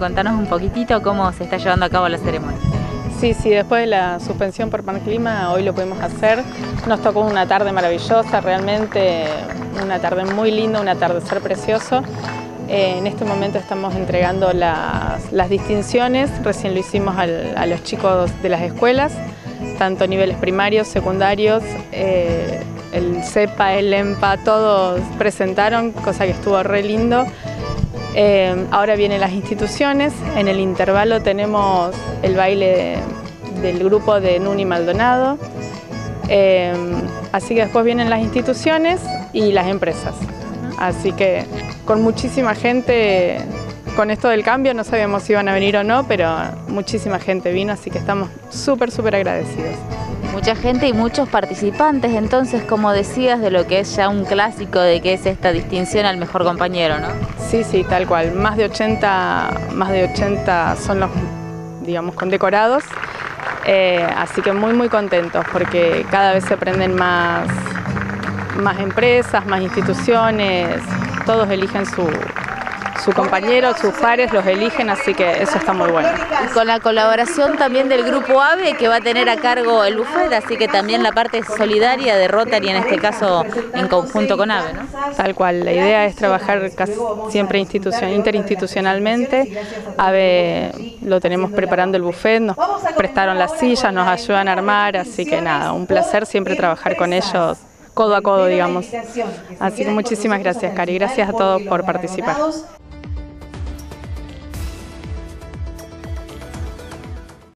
Contanos un poquitito cómo se está llevando a cabo la ceremonia. Sí, sí, después de la suspensión por Clima, hoy lo pudimos hacer. Nos tocó una tarde maravillosa, realmente una tarde muy linda, un atardecer precioso. Eh, en este momento estamos entregando las, distinciones, recién lo hicimos a los chicos de las escuelas, tanto niveles primarios, secundarios, eh, el CEPA, el EMPA, todos presentaron, cosa que estuvo re lindo. Eh, ahora vienen las instituciones, en el intervalo tenemos el baile del grupo de Nuni Maldonado, eh, así que después vienen las instituciones y las empresas. Así que con muchísima gente, con esto del cambio no sabíamos si iban a venir o no, pero muchísima gente vino, así que estamos súper, súper agradecidos. Mucha gente y muchos participantes, entonces, como decías, de lo que es ya un clásico de que es esta distinción al mejor compañero, ¿no? Sí, sí, tal cual. Más de 80, más de 80 son los, digamos, condecorados. Eh, así que muy, muy contentos porque cada vez se aprenden más, más empresas, más instituciones, todos eligen su, su compañero, sus pares los eligen, así que eso está muy bueno. Y con la colaboración también del Grupo AVE que va a tener a cargo el buffet, así que también la parte solidaria de Rotary, en este caso en conjunto con AVE, ¿no? Tal cual, la idea es trabajar siempre interinstitucionalmente. AVE lo tenemos preparando el buffet, nos prestaron las sillas, nos ayudan a armar, así que nada, un placer siempre trabajar con ellos codo a codo, digamos. Así que muchísimas gracias, Cari. Gracias a todos por participar.